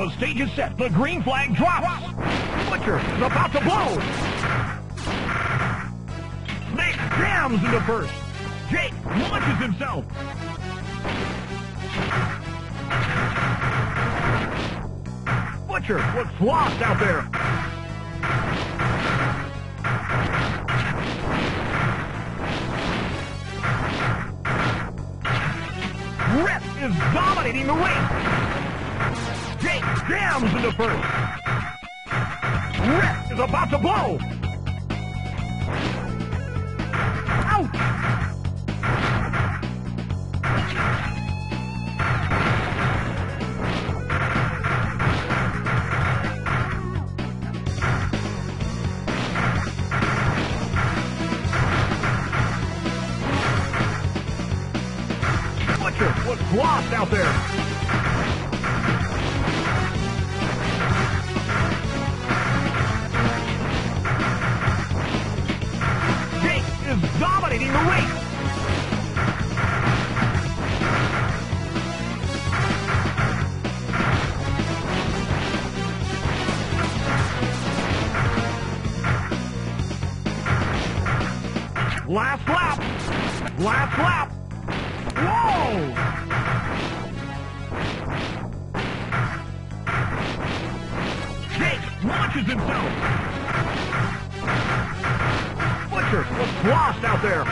The stage is set. The green flag drops. Butcher is about to blow. Snake jams into first. Jake launches himself. Butcher looks lost out there. Rip is dominating the race. Jake jams into first. Rip is about to blow. Ouch! Launches himself. Butcher looks lost out there.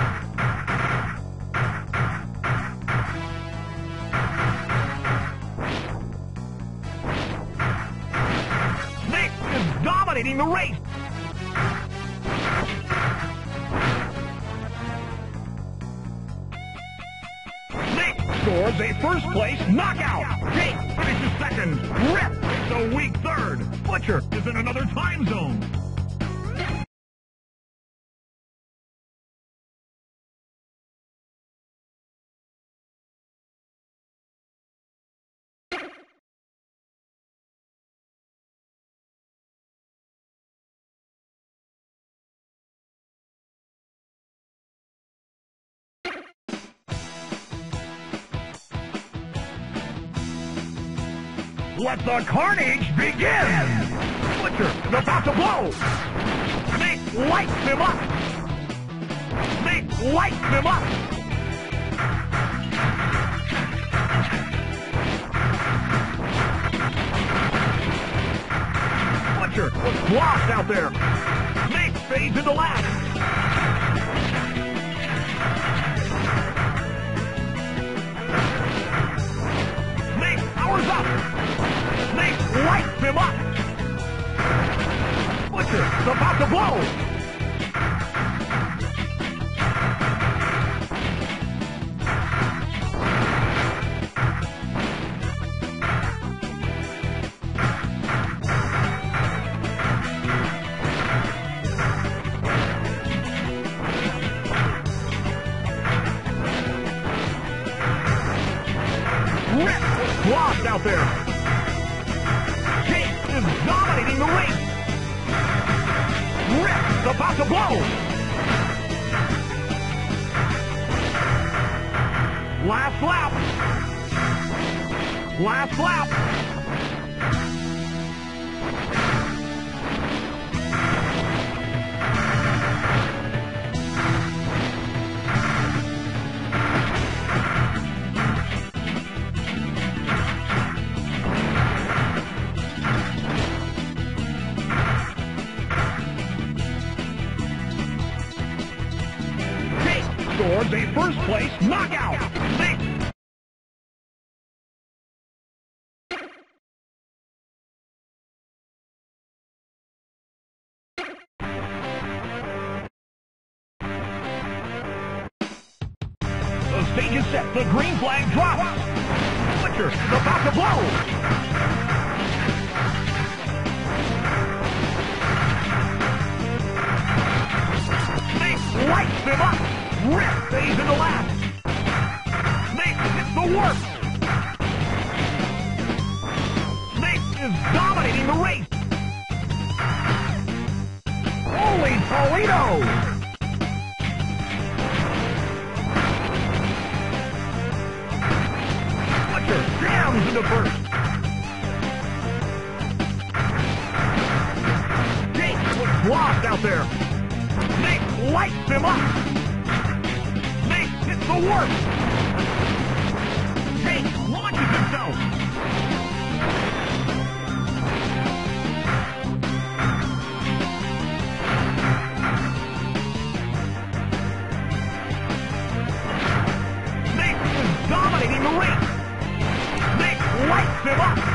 Snake is dominating the race. Scores a first place knockout. Jake finishes second. Rip is a weak third. Butcher is in another time zone. Let the carnage begin! Butcher is about to blow! Snake lights him up! Snake lights him up! Butcher was lost out there! Snake fades into last! Powers up! Snake lights him up! Butcher about to blow! The stage is set. The green flag drops. Is about to blow. Snake lights him up. Rip fades into last. Snake hits the work. Snake is dominating the race. Holy Toledo! in to burst. Out there! Nate lights him up! Nate hits the warp! Jake launches himself! Him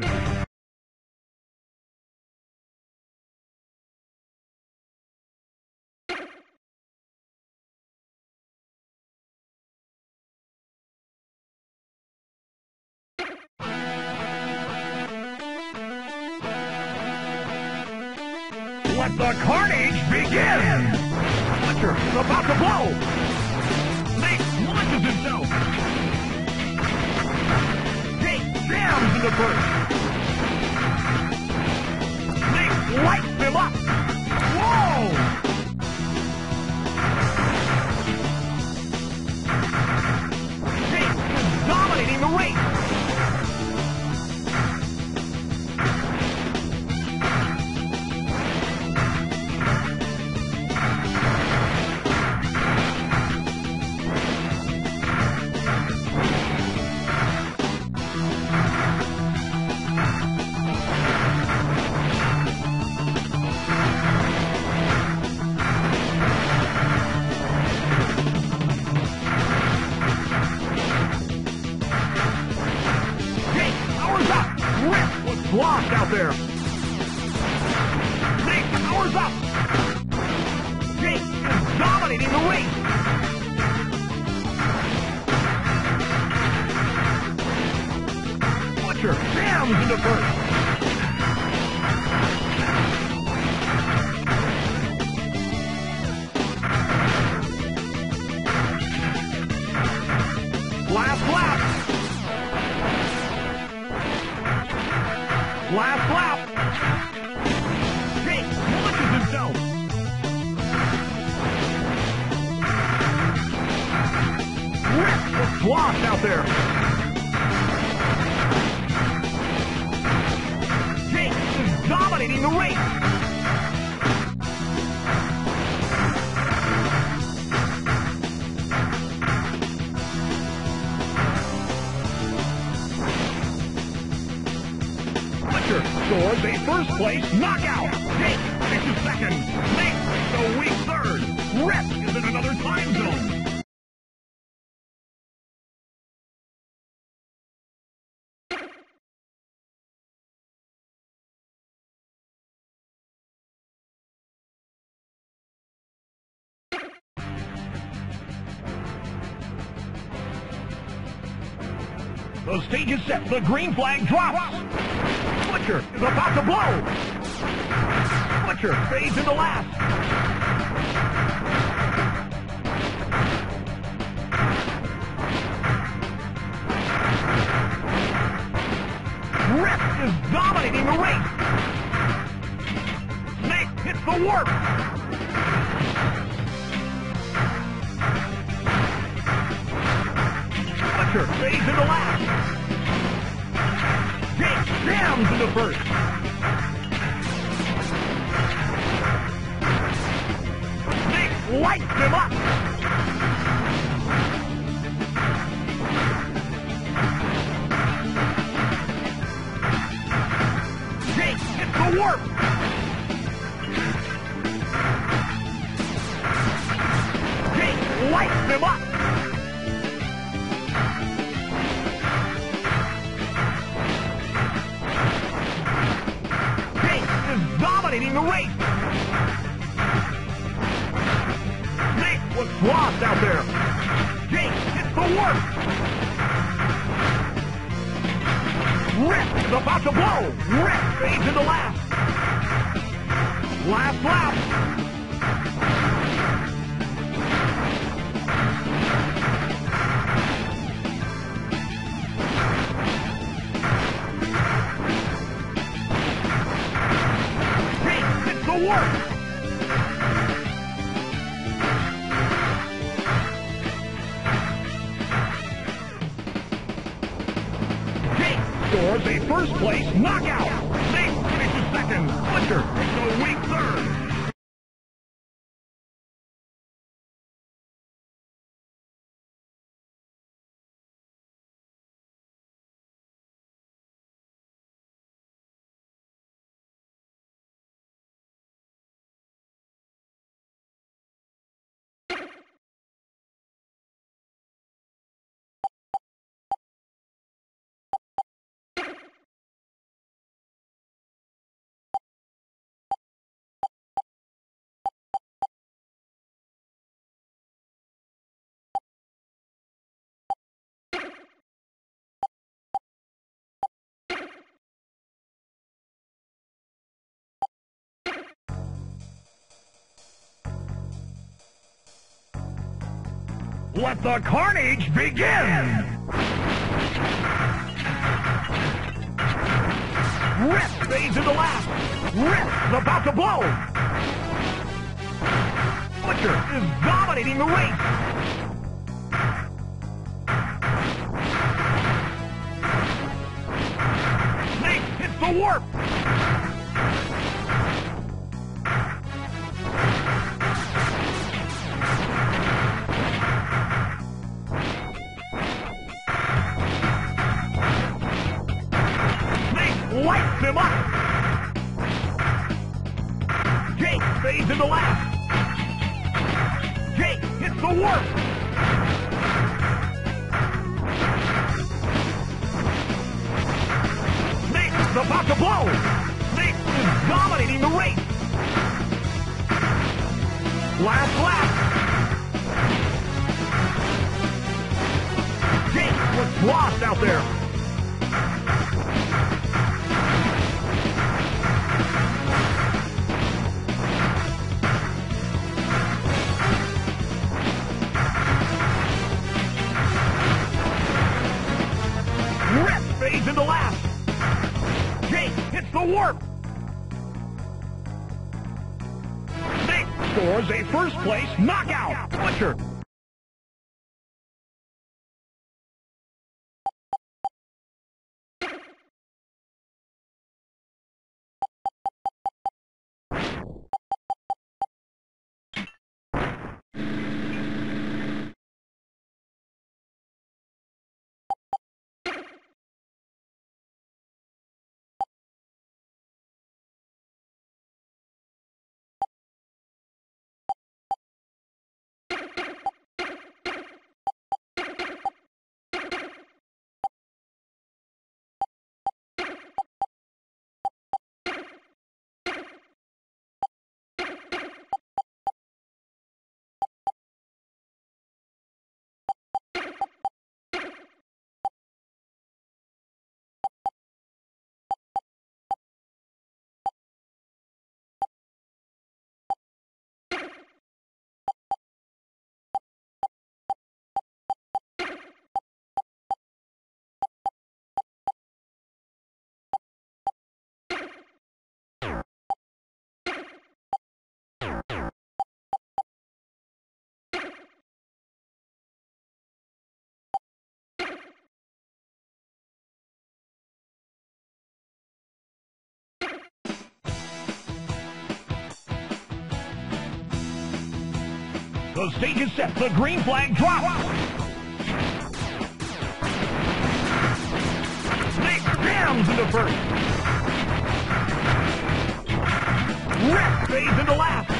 weak. Let the carnage begin! Butcher is about to blow! Snake launches himself! Jake jams into first! Lights him up! Whoa! Last lap! Jake launches himself! Rip was blocked out there! Jake is dominating the race! Scores a first place knockout. Jake finishes second. Snake takes a weak third. Rip is in another time zone. The stage is set. The green flag drops. Butcher is about to blow. Butcher fades into last. Rip is dominating the race. Snake hits the warp. Butcher fades into last. Jake jams the first. Snake lights him up. Let the carnage begin! Rip fades into last. Rip is about to blow. Butcher is dominating the race. Snake hits the warp. Him up. Jake fades into last. Jake hits the warp. About to blow. Snake is dominating the race. Last lap. Jake was lost out there. Fades into last. Jake hits the warp. Snake scores a first place knockout. Butcher. The stage is set. The green flag drops. Snake jams into first. Rip fades into last.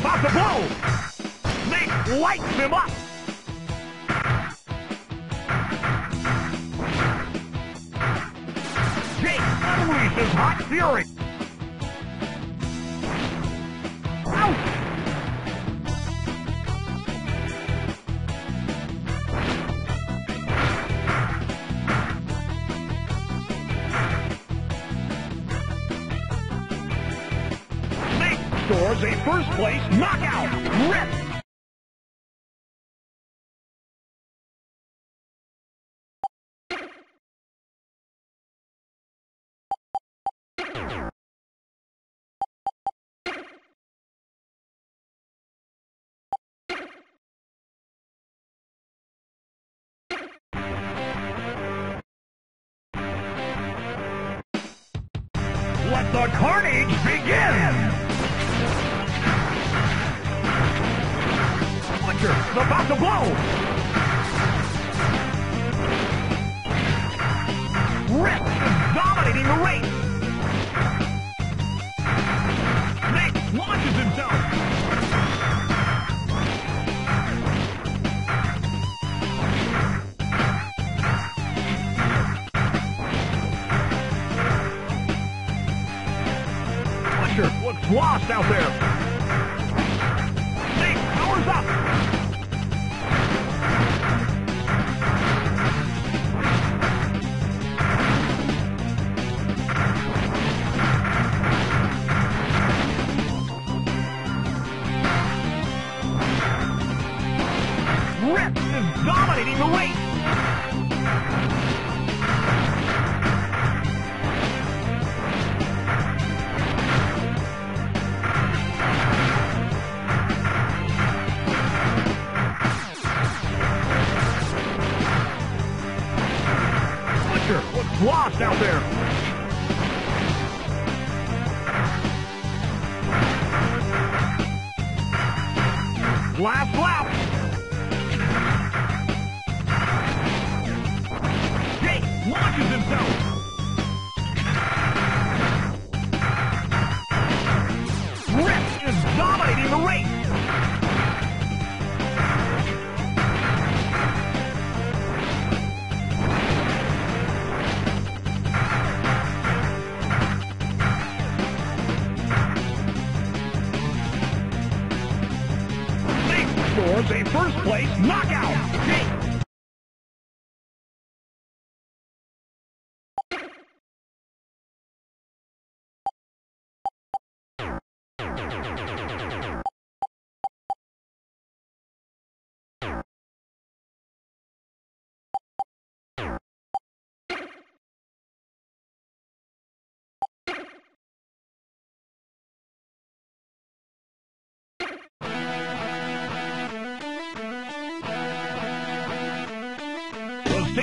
About to blow. Nick lights him up. Jake unleashes hot fury. First place knockout. Rip Let the carnage begin! Butcher is about to blow! Rip is dominating the race! Nick launches himself! Looks lost out there.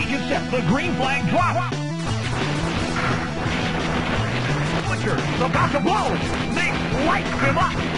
Is set. The green flag drops. Butcher is about to blow. Nick lights him up.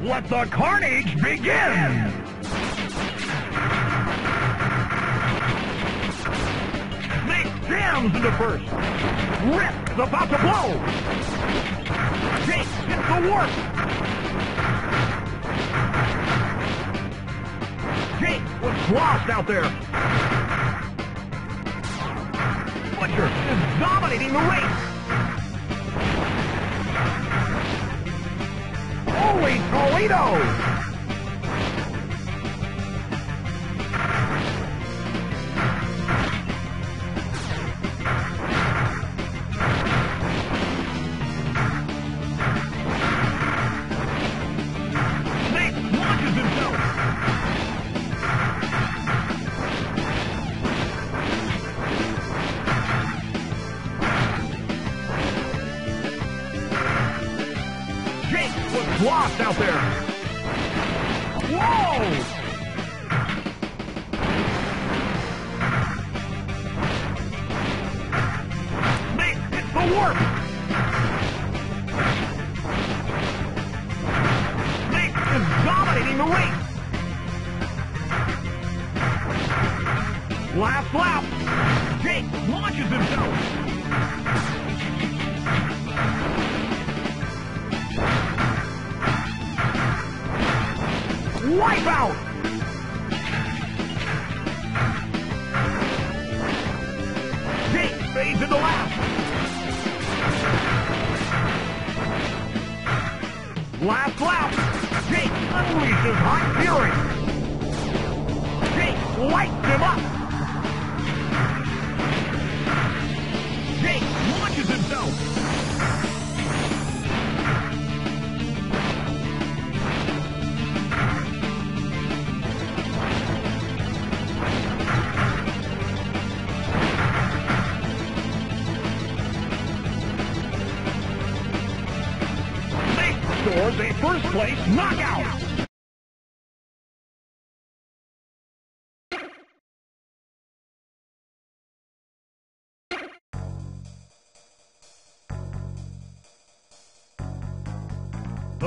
Let the carnage begin! Nick jams into first. Rip's about to blow. Jake hits the warp. Jake was lost out there. Butcher is dominating the race. Holy Toledo!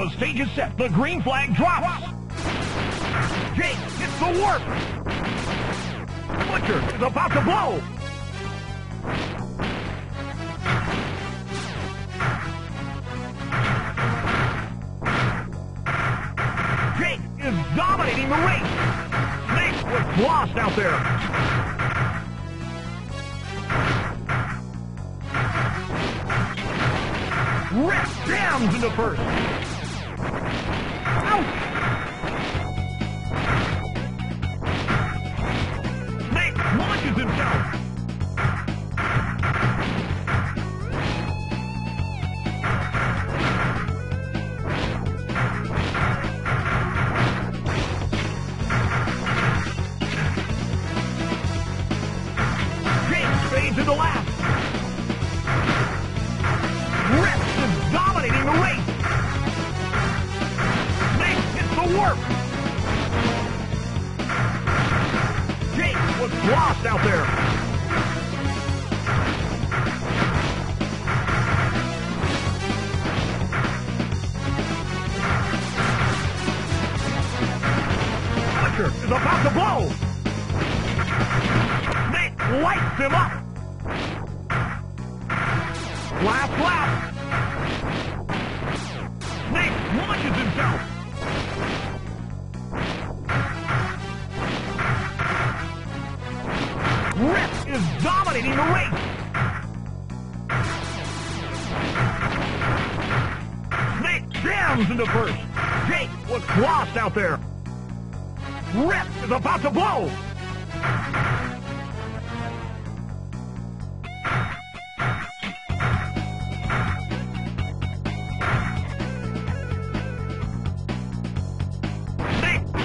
The stage is set. The green flag drops. Jake hits the warp. Butcher is about to blow. Jake is dominating the race. Nick was lost out there. Rip jams into first.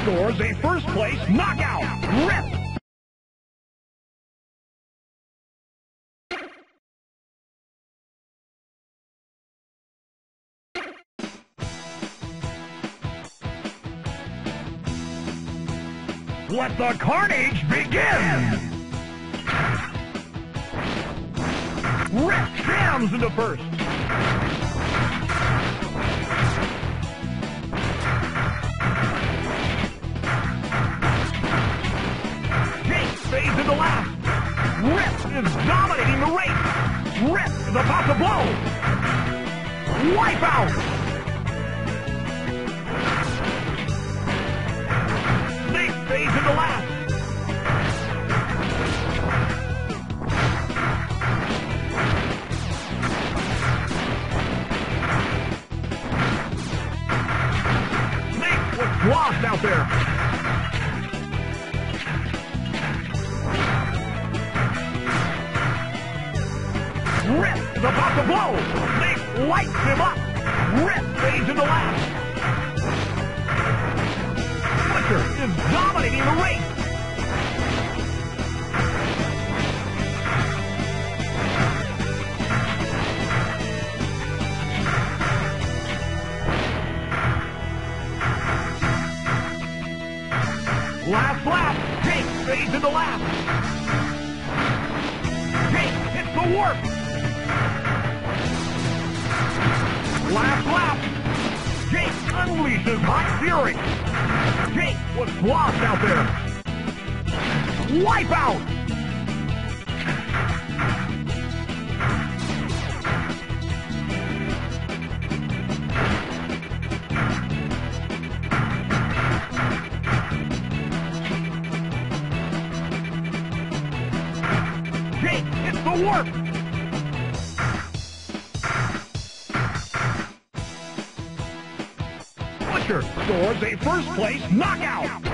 Scores a first place knockout. Rip Let the carnage begin! Rip jams into first. Rip is dominating the race. Rip is about to blow. Wipe out. Snake fades into last. Snake was lost out there. About to blow. Snake lights him up. Rip fades the last. Butcher is dominating the race. Last lap. Jake fades into last. Jake hits the warp. Last lap. Jake unleashes hot fury. Jake was lost out there. Wipe out. Jake hits the warp. Scores a first place knockout.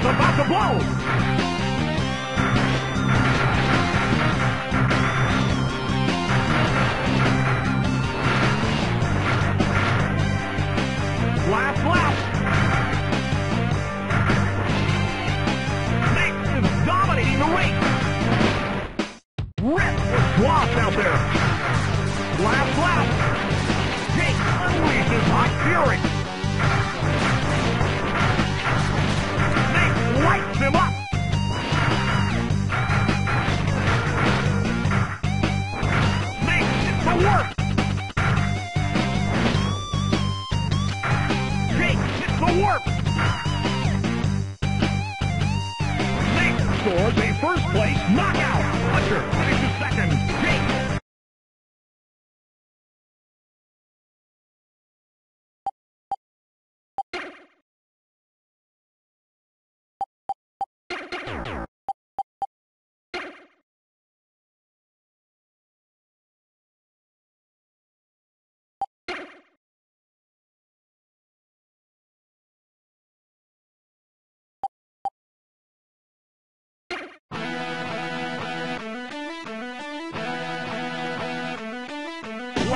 About to blow.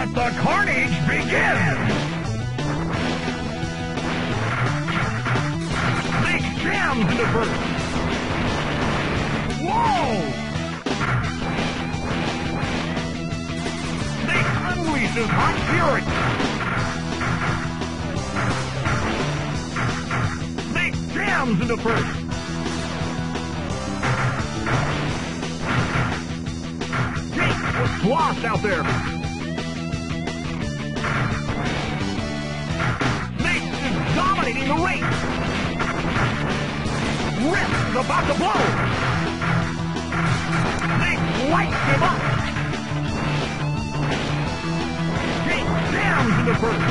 Let the carnage begin! Snake jams into first. Whoa! Snake unleashes hot fury. Jams into first. Jake was lost out there. Rip is about to blow. Snake lights him up. Jake jams into first.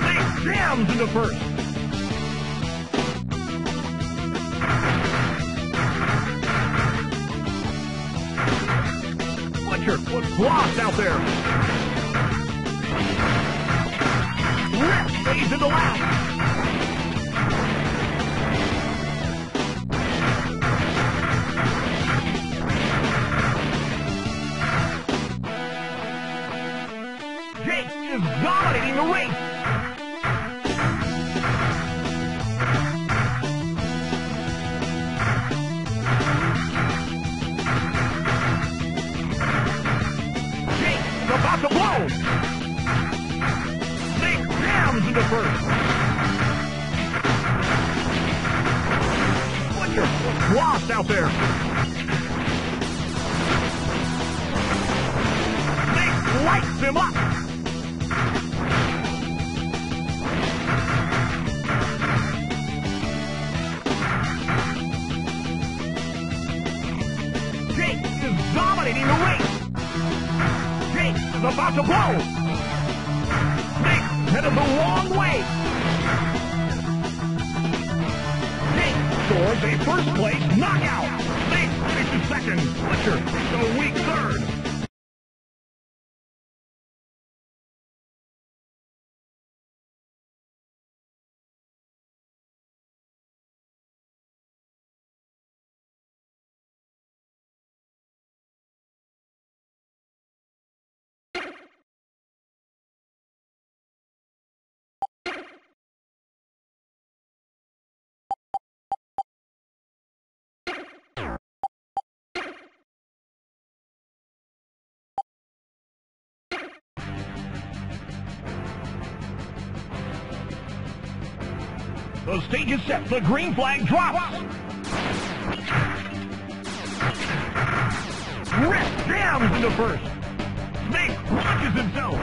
Snake jams into first. Butcher was out there. Rip fades into last. About to blow. Snake headed the wrong way. Jake scores a first place knockout. Snake finishes second. Takes a weak third. The stage is set. The green flag drops. Rip jams into first. Snake launches himself.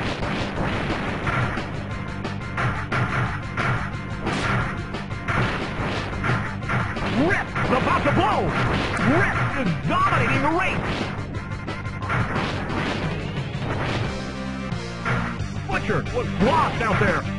Rip is about to blow. Rip is dominating the race. Butcher was lost out there.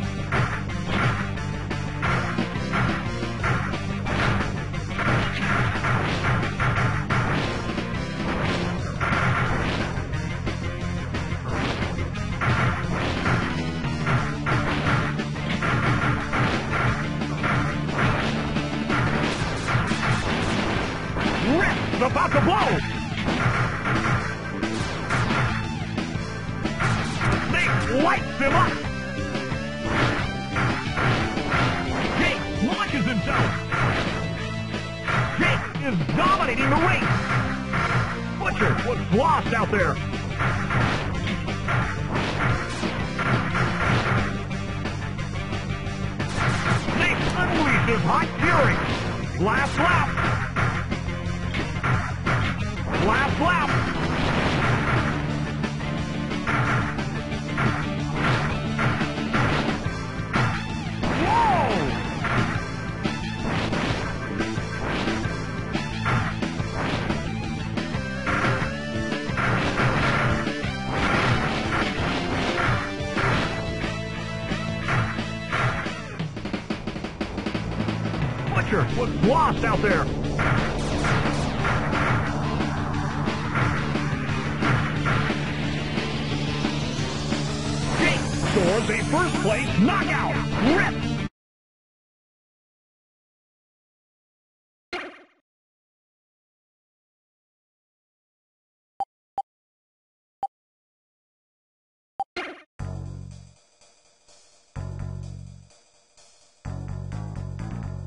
About to blow.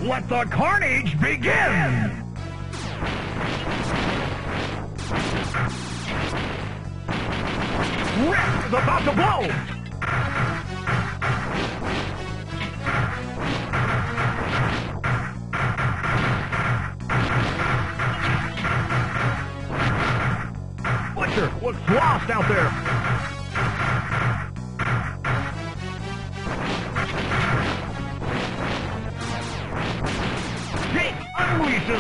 Let the carnage begin! Rip is about to blow! Butcher looks lost out there.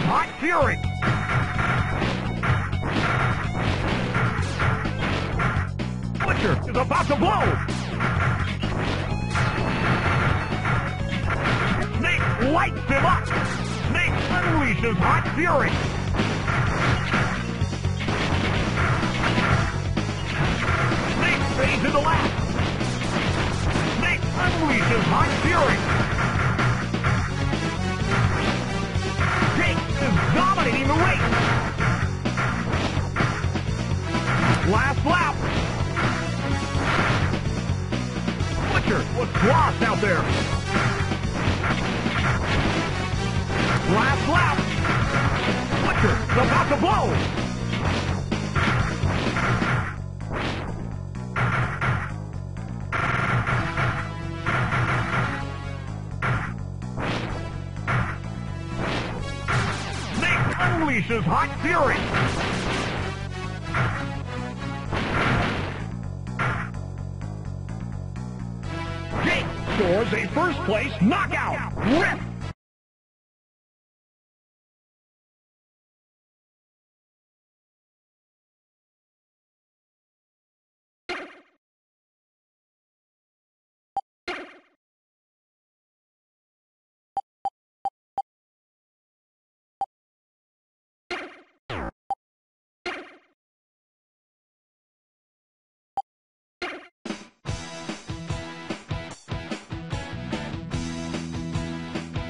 Hot fury. Butcher is about to blow. Snake lights him up. Snake unleashes hot fury. Snake fades into last. Snake unleashes hot fury. Dominating the race. Last lap. Butcher looks lost out there. Last lap. Butcher about to blow. Fury.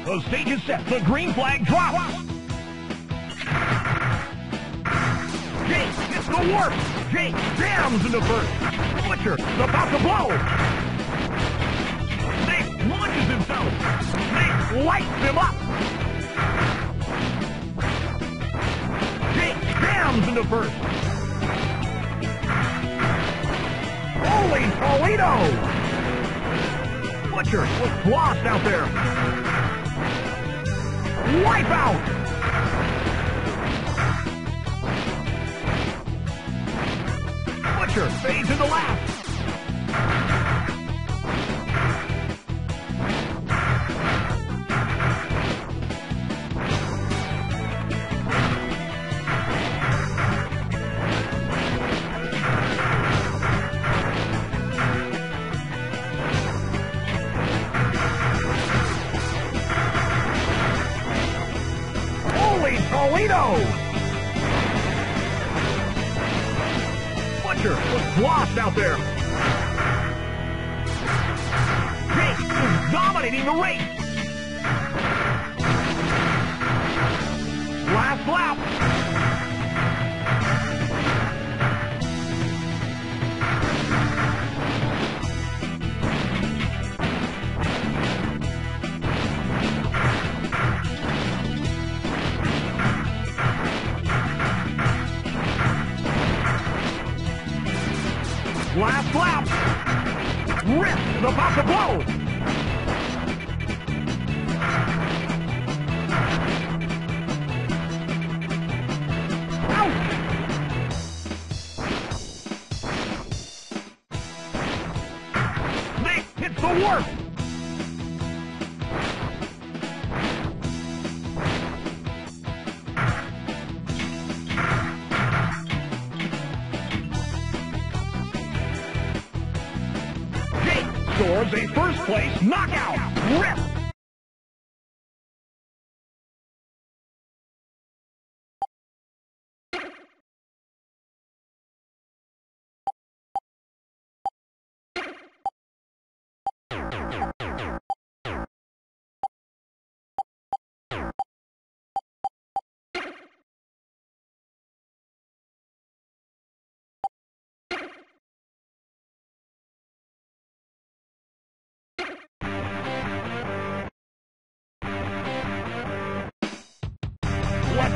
The stage is set. The green flag drops. Jake gets the warp. Jake jams into first. Butcher is about to blow. Snake launches himself. Snake lights him up. Jake jams into first. Holy Toledo! Butcher was lost out there. Wipeout! Butcher fades the last.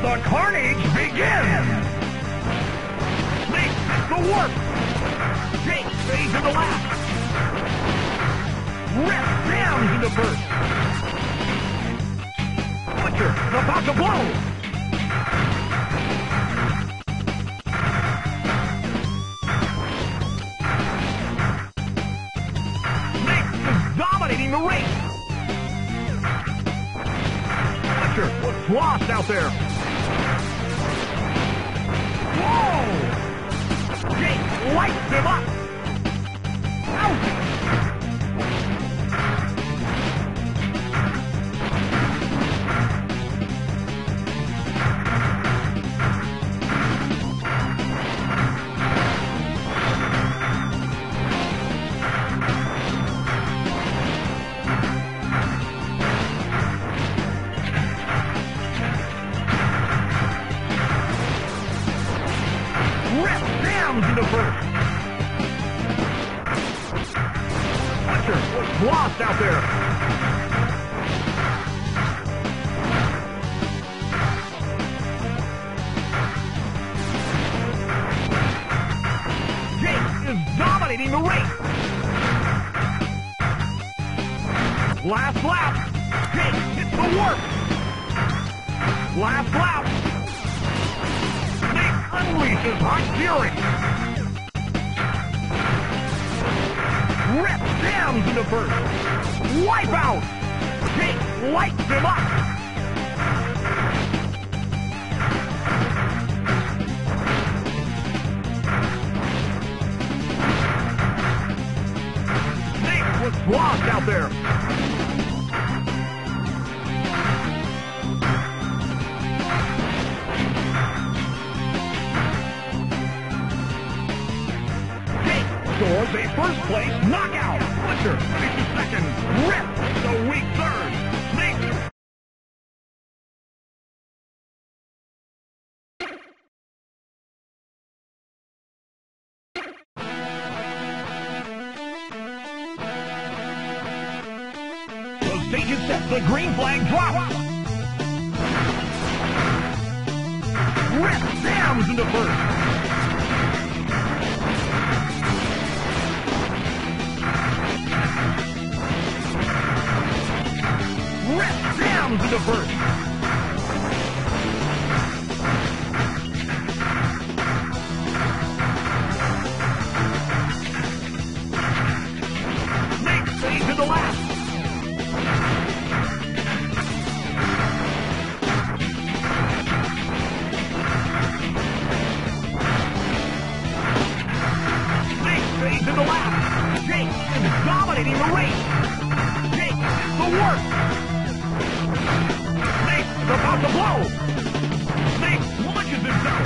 The carnage begins! Snake the warp! Jake fades into last! Rip jams into first! Butcher about to blow! The green flag drops. Rip jams into first. Rip jams into first. Jake is dominating the race. Jake the work. Snake is about to blow. Snake launches himself.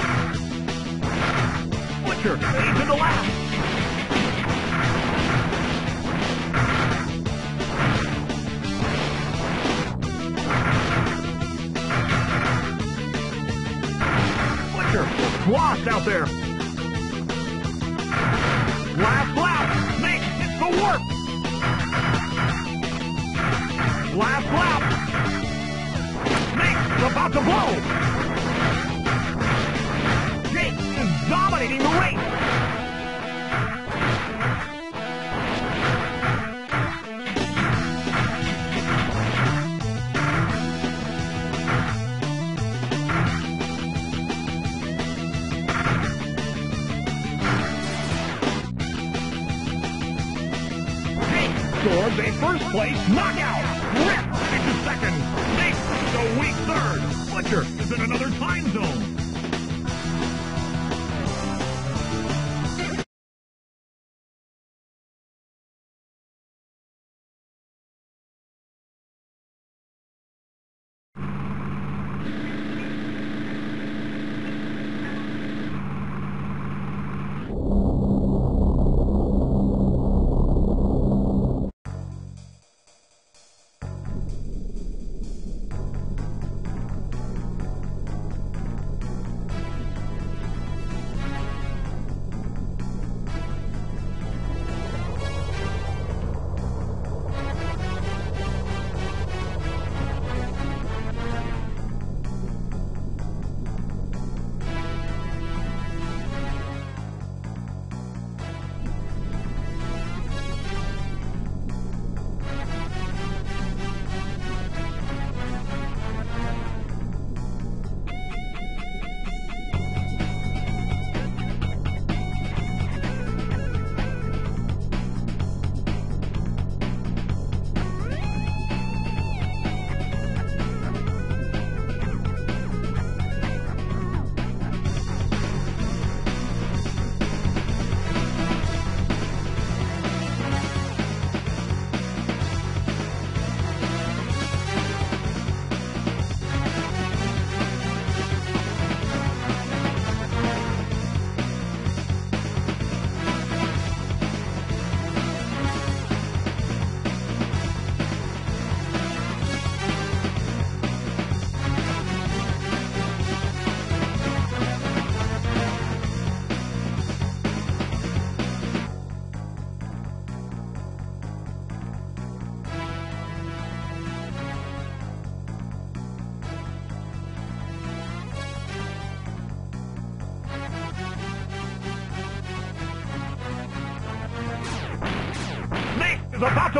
Butcher fades into last. Butcher lost out there. Last lap. Is about to blow. Jake is dominating the race. First place knockout. In another time zone.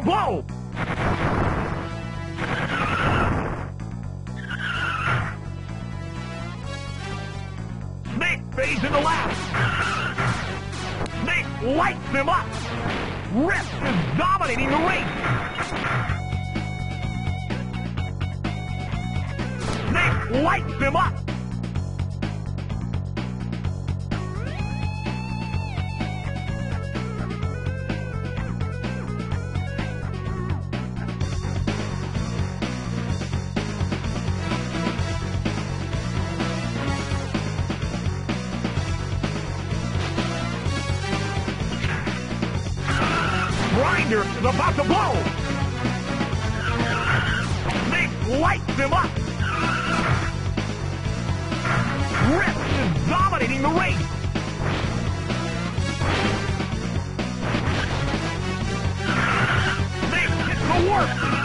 Whoa! meteor is about to blow. They light them up. Rip is dominating the race. They hit the worst.